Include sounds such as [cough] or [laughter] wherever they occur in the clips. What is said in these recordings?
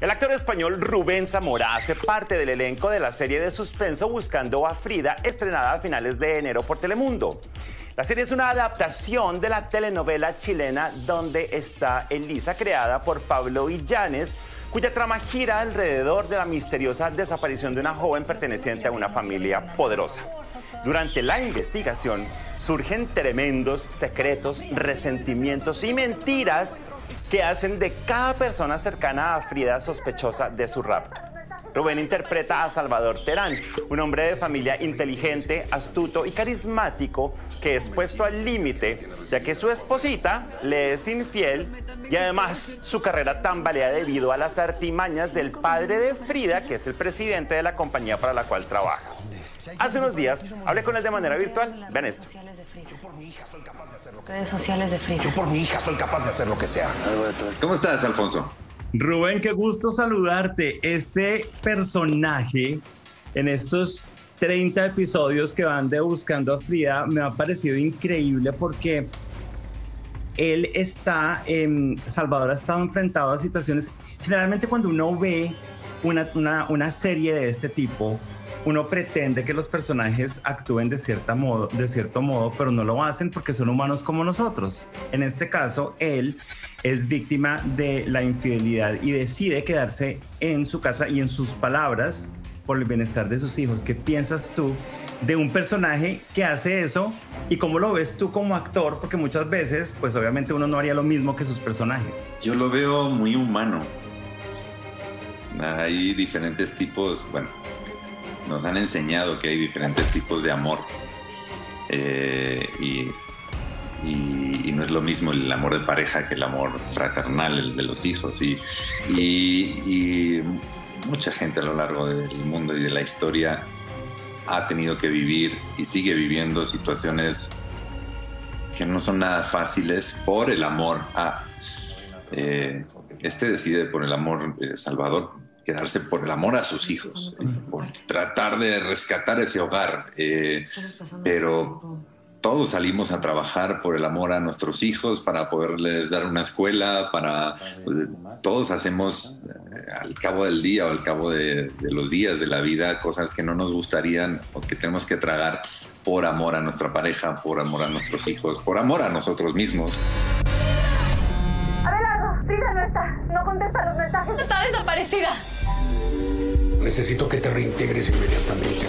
El actor español Rubén Zamora hace parte del elenco de la serie de suspenso Buscando a Frida, estrenada a finales de enero por Telemundo. La serie es una adaptación de la telenovela chilena Donde está Elisa, creada por Pablo Illanes, cuya trama gira alrededor de la misteriosa desaparición de una joven perteneciente a una familia poderosa. Durante la investigación surgen tremendos secretos, resentimientos y mentiras que hacen de cada persona cercana a Frida sospechosa de su rapto. Rubén interpreta a Salvador Terán, un hombre de familia inteligente, astuto y carismático que es puesto al límite, ya que su esposita le es infiel y además su carrera tambalea debido a las artimañas del padre de Frida, que es el presidente de la compañía para la cual trabaja. Hace unos días hablé con él de manera virtual. Vean esto. Redes sociales de Frida. Yo por mi hija soy capaz de hacer lo que sea. ¿Cómo estás, Alfonso? Rubén, qué gusto saludarte. Este personaje en estos 30 episodios que van de Buscando a Frida me ha parecido increíble porque él está, en Salvador ha estado enfrentado a situaciones, generalmente cuando uno ve una, una, una serie de este tipo, uno pretende que los personajes actúen de, cierta modo, de cierto modo, pero no lo hacen porque son humanos como nosotros. En este caso, él es víctima de la infidelidad y decide quedarse en su casa y en sus palabras por el bienestar de sus hijos. ¿Qué piensas tú de un personaje que hace eso y cómo lo ves tú como actor? Porque muchas veces, pues obviamente uno no haría lo mismo que sus personajes. Yo lo veo muy humano. Hay diferentes tipos, bueno, nos han enseñado que hay diferentes tipos de amor. Eh, y, no es lo mismo el amor de pareja que el amor fraternal, el de los hijos. Y, y, mucha gente a lo largo del mundo y de la historia ha tenido que vivir y sigue viviendo situaciones que no son nada fáciles por el amor a... Eh, este decide por el amor, eh, Salvador quedarse por el amor a sus hijos, eh, por tratar de rescatar ese hogar. Eh, pero todos salimos a trabajar por el amor a nuestros hijos, para poderles dar una escuela, para pues, todos hacemos eh, al cabo del día o al cabo de, de, los días de la vida cosas que no nos gustarían o que tenemos que tragar por amor a nuestra pareja, por amor a nuestros hijos, por amor a nosotros mismos. Abelardo, Frida no está, no contesta los mensajes, está desaparecida. Necesito que te reintegres inmediatamente.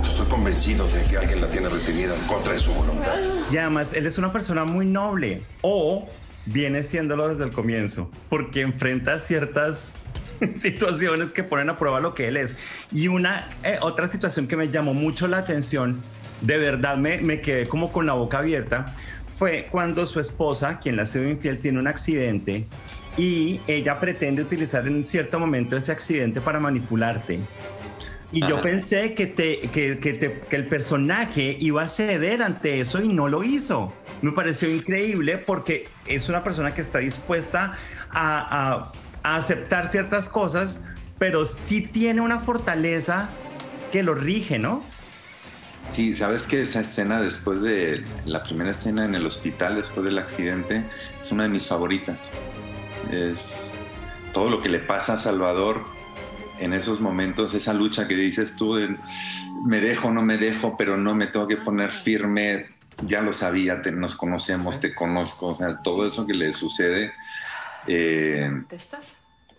Estoy convencido de que alguien la tiene retenida en contra de su voluntad. Y además, él es una persona muy noble. O viene siéndolo desde el comienzo. Porque enfrenta ciertas [laughs] situaciones que ponen a prueba lo que él es. Y una eh, otra situación que me llamó mucho la atención, de verdad me, me quedé como con la boca abierta, fue cuando su esposa, quien le ha sido infiel, tiene un accidente y ella pretende utilizar en un cierto momento ese accidente para manipularte. Y yo pensé que, te, que, que, te, que, el personaje iba a ceder ante eso y no lo hizo. Me pareció increíble porque es una persona que está dispuesta a, a, a aceptar ciertas cosas, pero sí tiene una fortaleza que lo rige, ¿no? Sí, sabes que esa escena después de la primera escena en el hospital, después del accidente, es una de mis favoritas es todo lo que le pasa a Salvador en esos momentos, esa lucha que dices tú, de, me dejo, no me dejo, pero no me tengo que poner firme, ya lo sabía, te, nos conocemos, ¿Sí? te conozco, o sea, todo eso que le sucede. Eh, estás?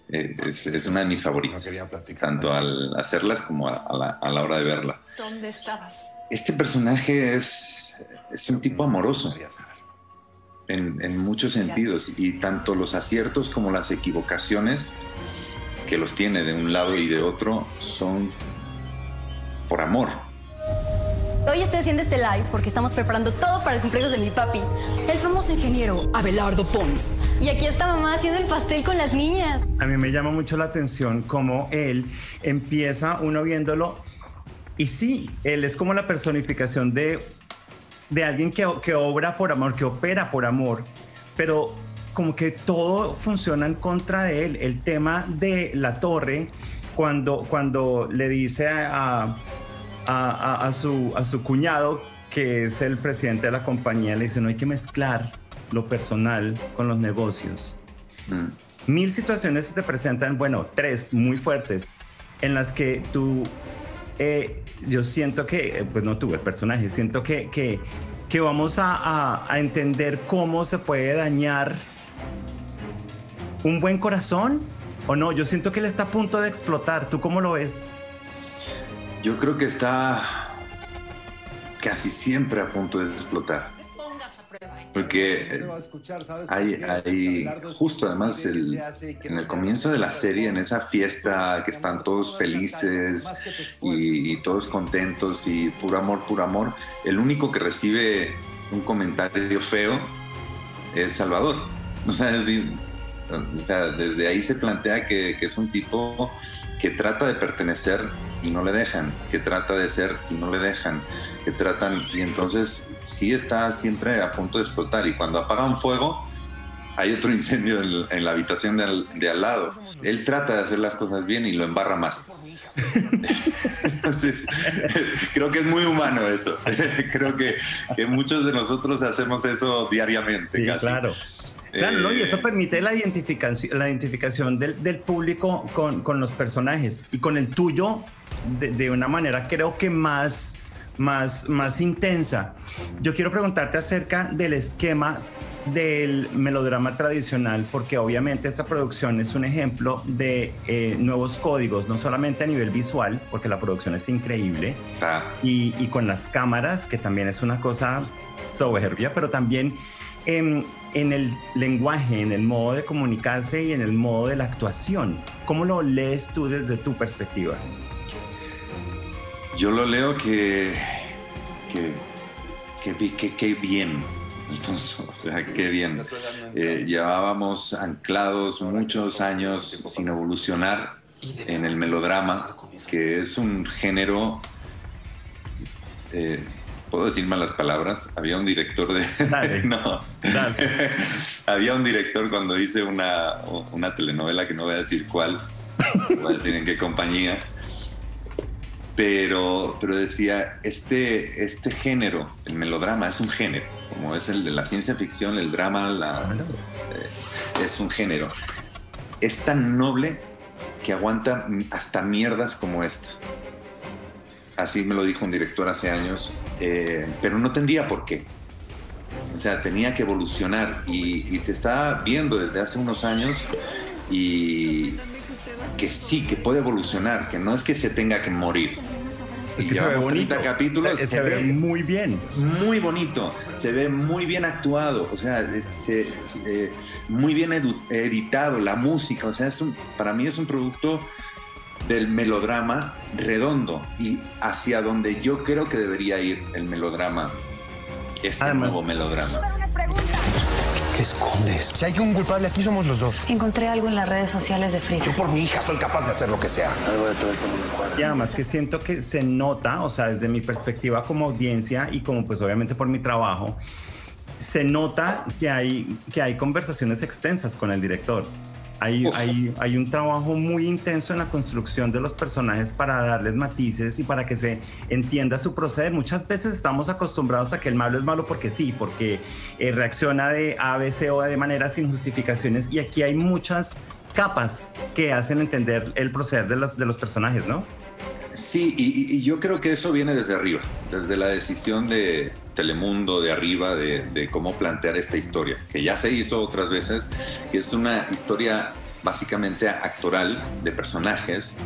Eh, es, es, una de mis favoritas, no tanto al hacerlas como a, a, la, a, la, hora de verla. ¿Dónde estabas? Este personaje es, es un tipo amoroso en, en, muchos sentidos y tanto los aciertos como las equivocaciones que los tiene de un lado y de otro son por amor. Hoy estoy haciendo este live porque estamos preparando todo para el cumpleaños de mi papi, el famoso ingeniero Abelardo Pons. Y aquí está mamá haciendo el pastel con las niñas. A mí me llama mucho la atención cómo él empieza uno viéndolo y sí, él es como la personificación de de alguien que, que, obra por amor, que opera por amor, pero como que todo funciona en contra de él. El tema de la torre, cuando, cuando le dice a, a, a, a, su, a su cuñado, que es el presidente de la compañía, le dice, no hay que mezclar lo personal con los negocios. Mm. mil situaciones se te presentan, bueno, tres muy fuertes, en las que tú, eh, yo siento que, eh, pues no tú, el personaje, siento que, que, vamos a, a entender cómo se puede dañar un buen corazón o no. Yo siento que él está a punto de explotar. ¿Tú cómo lo ves? Yo creo que está casi siempre a punto de explotar. Porque hay, hay justo además el, en el comienzo de la serie, en esa fiesta que están todos felices y, y, todos contentos y puro amor, puro amor, el único que recibe un comentario feo es Salvador. [laughs] O sea, es decir, o sea, desde ahí se plantea que, que, es un tipo que trata de pertenecer y no le dejan, que trata de ser y no le dejan, que tratan, y entonces sí está siempre a punto de explotar. Y cuando apaga un fuego, hay otro [laughs] incendio en, en la habitación de al, de al, lado. Él trata de hacer las cosas bien y lo embarra más. [laughs] Entonces, [laughs] creo que es muy humano eso. creo que, que, muchos de nosotros hacemos eso diariamente. Sí, casi. claro. Claro, ¿no? y eso permite la identificación, la identificación del, del público con, con, los personajes y con el tuyo de, de, una manera creo que más, más, más intensa. Yo quiero preguntarte acerca del esquema del melodrama tradicional, porque obviamente esta producción es un ejemplo de eh, nuevos códigos, no solamente a nivel visual, porque la producción es increíble, ah. y, y, con las cámaras, que también es una cosa soberbia, pero también en, en, el lenguaje, en el modo de comunicarse y en el modo de la actuación. ¿Cómo lo lees tú desde tu perspectiva? Yo lo leo que, que, que, que, que bien, Alfonso, o sea, qué bien. Eh, llevábamos anclados muchos años sin evolucionar en el melodrama, que es un género eh, ¿Puedo decir malas palabras? Había un director de... Dale, [laughs] no. Dale. [laughs] Había un director cuando hice una, una telenovela, que no voy a decir cuál, voy a decir en qué compañía, pero, pero decía, este, este género, el melodrama, es un género, como es el de la ciencia ficción, el drama, la, eh, es un género. Es tan noble que aguanta hasta mierdas como esta así me lo dijo un director hace años, eh, pero no tendría por qué. O sea, tenía que evolucionar y, y, se está viendo desde hace unos años y que sí, que puede evolucionar, que no es que se tenga que morir. Es que llevamos se ve 30 capítulos, se, se ve muy bien. Muy bonito, se ve muy bien actuado, o sea, se, eh, muy bien editado, la música, o sea, es un, para mí es un producto del melodrama redondo y hacia donde yo creo que debería ir el melodrama, este Además. nuevo melodrama. ¿Qué escondes? Si hay un culpable aquí somos los dos. Encontré algo en las redes sociales de Frida. Yo por mi hija soy capaz de hacer lo que sea. Algo de todo esto no me cuadra. Y además que siento que se nota, o sea, desde mi perspectiva como audiencia y como pues obviamente por mi trabajo, se nota que hay, que hay conversaciones extensas con el director. Hay, hay, hay, un trabajo muy intenso en la construcción de los personajes para darles matices y para que se entienda su proceder. Muchas veces estamos acostumbrados a que el malo es malo porque sí, porque eh, reacciona de A, B, C o de manera sin justificaciones y aquí hay muchas capas que hacen entender el proceder de los, de los personajes, ¿no? Sí, y, yo creo que eso viene desde arriba, desde la decisión de Telemundo, de arriba, de, de, cómo plantear esta historia, que ya se hizo otras veces, que es una historia básicamente actoral de personajes,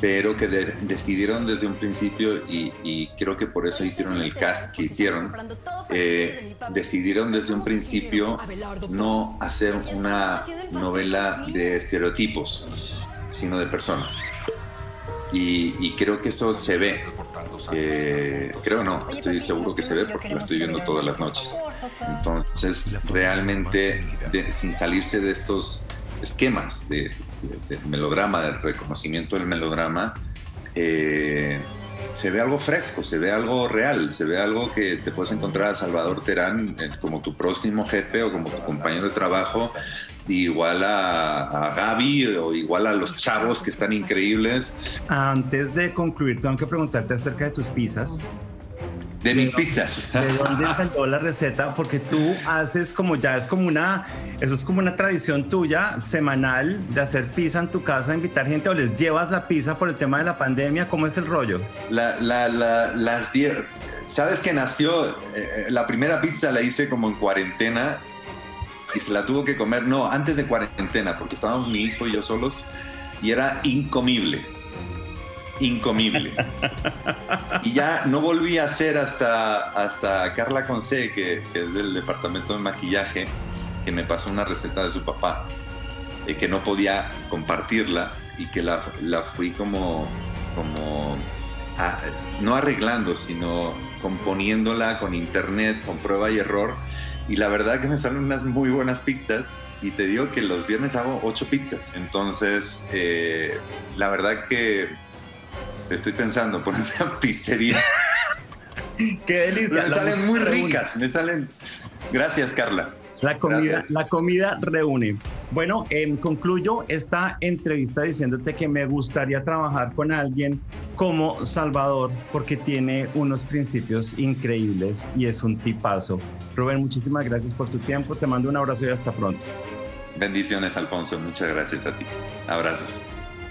pero que de, decidieron desde un principio, y, y, creo que por eso hicieron el cast que hicieron, eh, decidieron desde un principio no hacer una novela de estereotipos, sino de personas. Y, y, creo que eso se ve. Eh, creo no, estoy seguro que se ve porque lo estoy viendo todas las noches. Entonces, realmente, de, sin salirse de estos esquemas de, de, de, melodrama, del reconocimiento del melodrama, eh, se ve algo fresco, se ve algo real, se ve algo que te puedes encontrar a Salvador Terán eh, como tu próximo jefe o como tu compañero de trabajo, igual a, a, Gaby o igual a los chavos que están increíbles. Antes de concluir, tengo que preguntarte acerca de tus pizzas. De mis pizzas. [laughs] ¿De dónde salió la receta? Porque tú haces como ya es como una, eso es como una tradición tuya semanal de hacer pizza en tu casa, invitar gente o les llevas la pizza por el tema de la pandemia. ¿Cómo es el rollo? La, la, la, las ¿Sabes que nació? Eh, la primera pizza la hice como en cuarentena y se la tuvo que comer, no, antes de cuarentena, porque estábamos mi hijo y yo solos y era incomible incomible. y ya no volví a hacer hasta, hasta Carla Conce, que, es del departamento de maquillaje, que me pasó una receta de su papá, eh, que no podía compartirla y que la, la fui como, como no arreglando, sino componiéndola con internet, con prueba y error. Y la verdad que me salen unas muy buenas pizzas y te digo que los viernes hago ocho pizzas. Entonces, eh, la verdad que estoy pensando por una [laughs] pizzería. Qué delicia. Me salen muy ricas, me salen. Gracias, Carla. La comida, la comida reúne. Bueno, em, concluyo esta entrevista diciéndote que me gustaría trabajar con alguien como Salvador porque tiene unos principios increíbles y es un tipazo. Rubén, muchísimas gracias por tu tiempo. Te mando un abrazo y hasta pronto. Bendiciones, Alfonso. Muchas gracias a ti. Abrazos.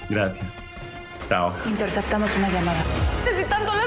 Gracias. Chao. Interceptamos una llamada. Necesitando la